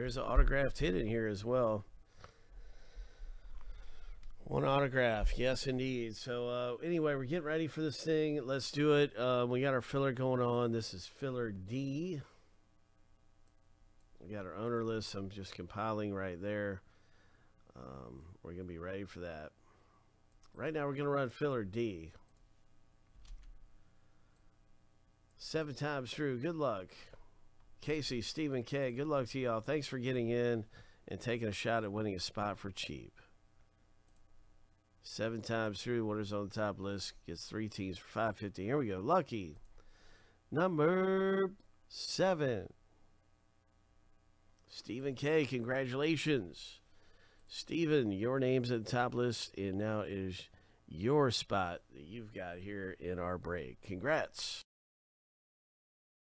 There's an autographed hit in here as well. One autograph, yes, indeed. So, uh, anyway, we're getting ready for this thing. Let's do it. Uh, we got our filler going on. This is filler D. We got our owner list. I'm just compiling right there. Um, we're going to be ready for that. Right now, we're going to run filler D. Seven times through. Good luck. Casey, Stephen K, good luck to y'all. Thanks for getting in and taking a shot at winning a spot for cheap. Seven times through, winners on the top list gets three teams for 550. Here we go. Lucky. Number seven. Stephen K, congratulations. Stephen, your name's at the top list, and now is your spot that you've got here in our break. Congrats.